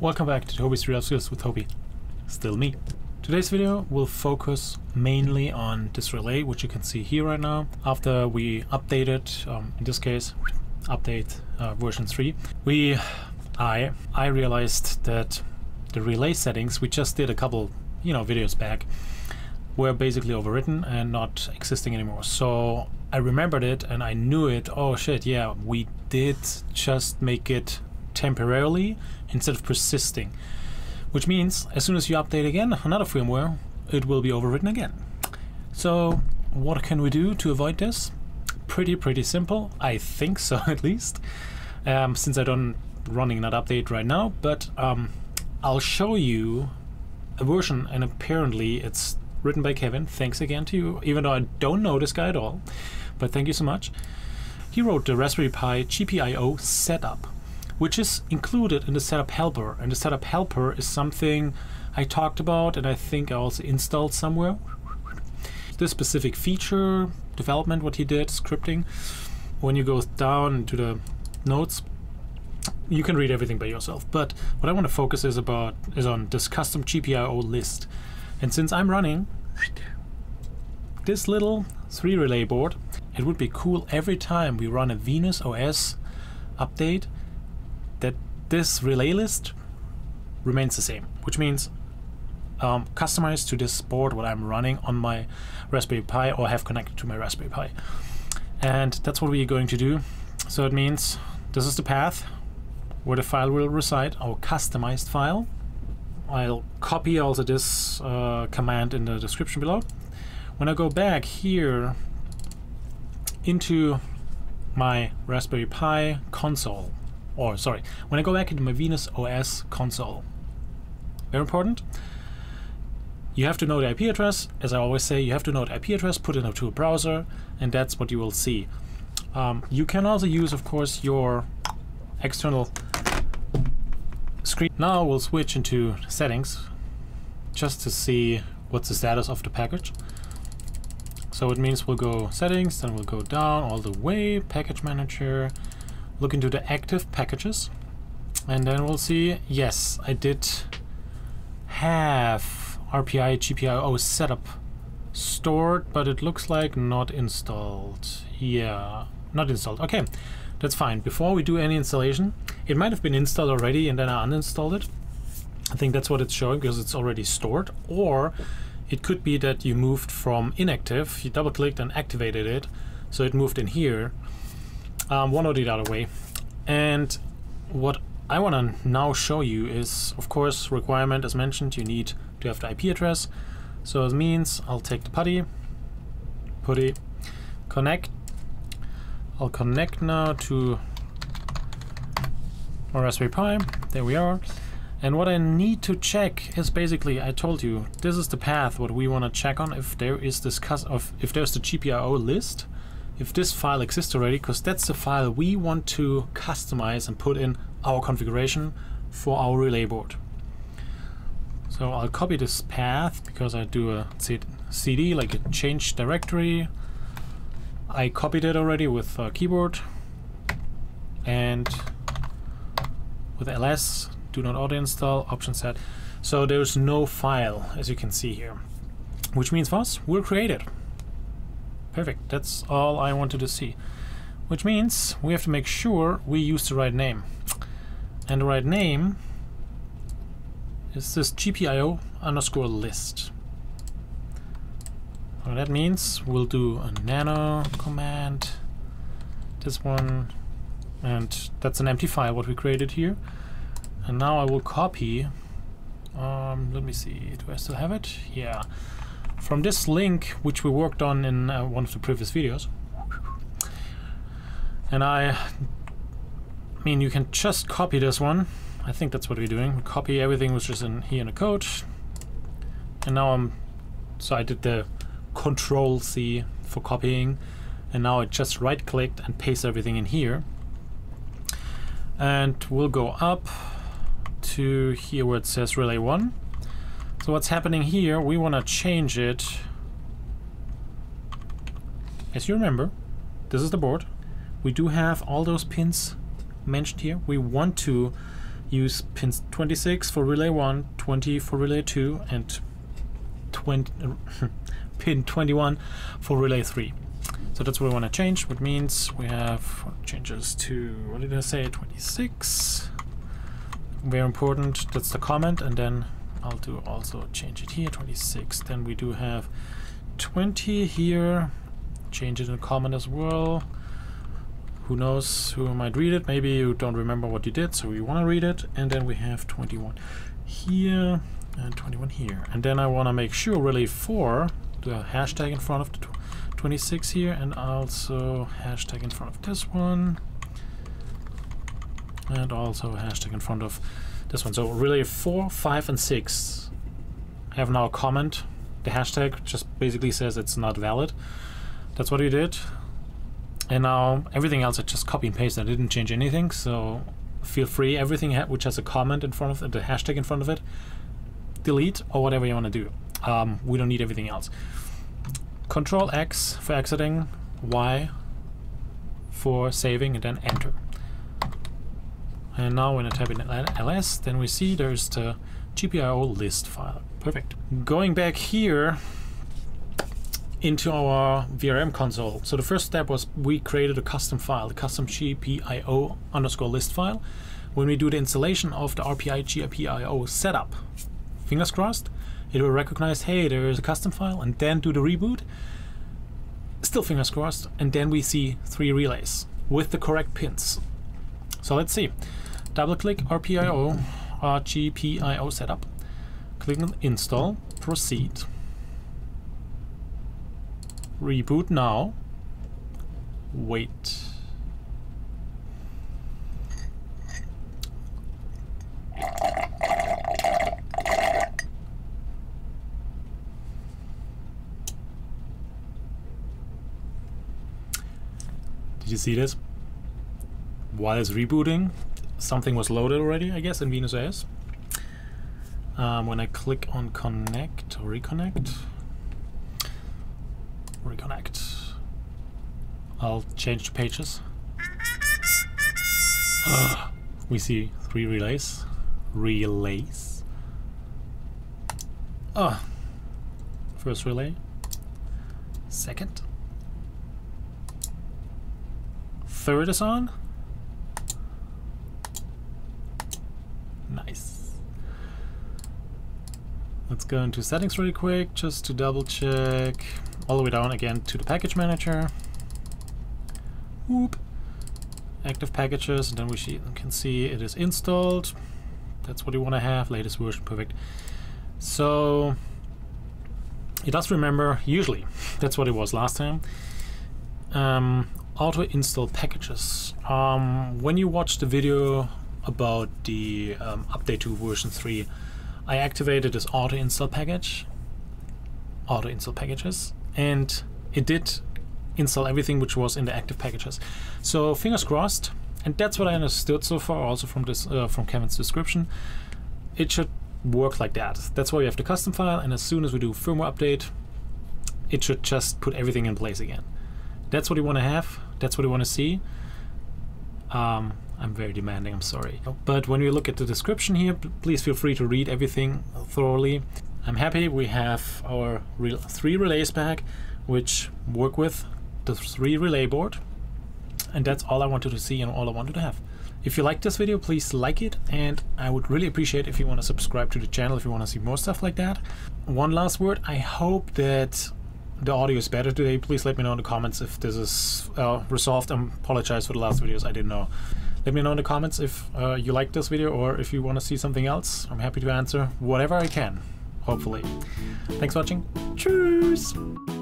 Welcome back to Tobi's Real Skills with Tobi. Still me. Today's video will focus mainly on this relay, which you can see here right now. After we updated, um, in this case, update uh, version 3, we, I, I realized that the relay settings we just did a couple, you know, videos back were basically overwritten and not existing anymore. So I remembered it and I knew it. Oh shit, yeah, we did just make it temporarily instead of persisting. Which means as soon as you update again another firmware, it will be overwritten again. So what can we do to avoid this? Pretty, pretty simple. I think so at least. Um, since I don't running that update right now, but um, I'll show you a version and apparently it's written by Kevin. Thanks again to you, even though I don't know this guy at all, but thank you so much. He wrote the Raspberry Pi GPIO setup which is included in the setup helper. And the setup helper is something I talked about and I think I also installed somewhere. This specific feature, development, what he did, scripting, when you go down to the notes, you can read everything by yourself. But what I want to focus is about is on this custom GPIO list. And since I'm running this little three relay board, it would be cool every time we run a Venus OS update that this relay list remains the same, which means um, customized to this board what I'm running on my Raspberry Pi or have connected to my Raspberry Pi. And that's what we're going to do. So it means this is the path where the file will reside, our customized file. I'll copy also this uh, command in the description below. When I go back here into my Raspberry Pi console, or sorry, when I go back into my Venus OS console, very important, you have to know the IP address. As I always say, you have to know the IP address, put it into a browser, and that's what you will see. Um, you can also use, of course, your external screen. Now we'll switch into settings just to see what's the status of the package. So it means we'll go settings, then we'll go down all the way, package manager, look into the active packages and then we'll see, yes, I did have RPI GPIO oh, setup stored, but it looks like not installed. Yeah, not installed. Okay, that's fine. Before we do any installation, it might have been installed already and then I uninstalled it. I think that's what it's showing because it's already stored. Or it could be that you moved from inactive, you double clicked and activated it, so it moved in here um, one or the other way. And what I want to now show you is, of course, requirement as mentioned, you need to have the IP address. So it means I'll take the putty, putty, connect. I'll connect now to my Raspberry Pi. There we are. And what I need to check is basically, I told you, this is the path what we want to check on if there is this of if there's the GPIO list if this file exists already, because that's the file we want to customize and put in our configuration for our relay board. So I'll copy this path because I do a cd, like a change directory. I copied it already with a keyboard and with ls, do not auto install, option set. So there's no file, as you can see here, which means for us, we're create it. Perfect, that's all I wanted to see. Which means we have to make sure we use the right name. And the right name is this GPIO underscore list. So that means we'll do a nano command, this one, and that's an empty file what we created here. And now I will copy, um, let me see, do I still have it? Yeah. From this link, which we worked on in uh, one of the previous videos, and I, mean, you can just copy this one. I think that's what we're doing. Copy everything which is in here in the code. And now I'm, so I did the control C for copying. And now I just right clicked and paste everything in here. And we'll go up to here where it says relay 1. So what's happening here, we want to change it. As you remember, this is the board. We do have all those pins mentioned here. We want to use pins 26 for relay 1, 20 for relay 2, and 20, pin 21 for relay 3. So that's what we want to change, which means we have changes to, what did I say, 26. Very important, that's the comment, and then I'll do also change it here, 26. Then we do have 20 here, change it in comment as well. Who knows who might read it? Maybe you don't remember what you did, so you want to read it. And then we have 21 here and 21 here. And then I want to make sure really for the hashtag in front of the 26 here and also hashtag in front of this one and also hashtag in front of this one. So relay 4, 5 and 6 have now a comment. The hashtag just basically says it's not valid. That's what we did. And now everything else I just copy and paste. I didn't change anything, so feel free. Everything ha which has a comment in front of it, the hashtag in front of it, delete or whatever you want to do. Um, we don't need everything else. Control X for exiting, Y for saving, and then enter. And now when I type in ls, then we see there's the GPIO list file. Perfect. Going back here into our VRM console. So the first step was we created a custom file, the custom GPIO underscore list file. When we do the installation of the RPI GPIO setup, fingers crossed, it will recognize, hey, there is a custom file, and then do the reboot. Still fingers crossed, and then we see three relays with the correct pins. So let's see. Double click RPIO, RGPIO setup. Click on install, proceed. Reboot now. Wait. Did you see this? While it's rebooting, something was loaded already, I guess, in Venus OS. Um, when I click on connect or reconnect, reconnect, I'll change the pages. We see three relays. Relays. Ah, first relay, second, third is on. Let's go into settings really quick just to double check. All the way down again to the package manager. Whoop. Active packages, and then we can see it is installed. That's what you want to have, latest version, perfect. So it does remember, usually, that's what it was last time. Um, auto install packages. Um, when you watch the video about the um, update to version 3, I activated this auto install package, auto install packages, and it did install everything which was in the active packages. So fingers crossed, and that's what I understood so far, also from this uh, from Kevin's description. It should work like that. That's why we have the custom file, and as soon as we do firmware update, it should just put everything in place again. That's what you want to have. That's what you want to see. Um, I'm very demanding, I'm sorry. But when we look at the description here, please feel free to read everything thoroughly. I'm happy we have our re three relays back, which work with the three relay board. And that's all I wanted to see and all I wanted to have. If you like this video, please like it, and I would really appreciate if you want to subscribe to the channel if you want to see more stuff like that. One last word, I hope that the audio is better today. Please let me know in the comments if this is uh, resolved. I apologize for the last videos, I didn't know. Let me know in the comments if uh, you like this video or if you want to see something else. I'm happy to answer whatever I can, hopefully. Thanks for watching. Tschüss!